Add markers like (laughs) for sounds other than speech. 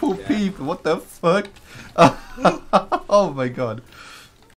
people. What the fuck? (laughs) oh my god.